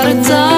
out of time